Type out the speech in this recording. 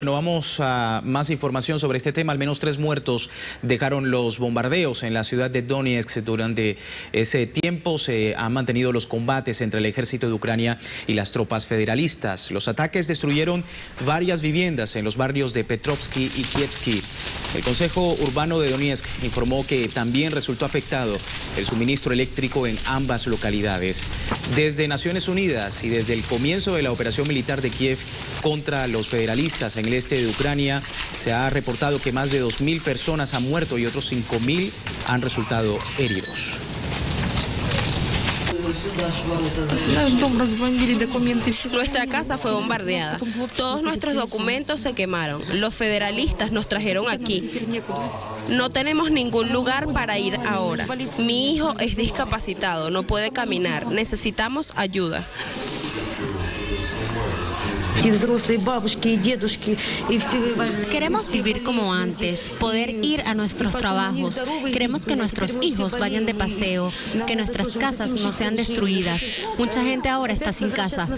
Bueno, vamos a más información sobre este tema. Al menos tres muertos dejaron los bombardeos en la ciudad de Donetsk. Durante ese tiempo se han mantenido los combates entre el ejército de Ucrania y las tropas federalistas. Los ataques destruyeron varias viviendas en los barrios de Petrovsky y Kievsky. El Consejo Urbano de Donetsk informó que también resultó afectado el suministro eléctrico en ambas localidades. Desde Naciones Unidas y desde el comienzo de la operación militar de Kiev contra los federalistas en el este de Ucrania se ha reportado que más de 2.000 personas han muerto y otros 5.000 han resultado heridos. Nuestra casa fue bombardeada. Todos nuestros documentos se quemaron. Los federalistas nos trajeron aquí. No tenemos ningún lugar para ir ahora. Mi hijo es discapacitado, no puede caminar. Necesitamos ayuda. Queremos vivir como antes, poder ir a nuestros trabajos. Queremos que nuestros hijos vayan de paseo, que nuestras casas no sean destruidas. Mucha gente ahora está sin casa.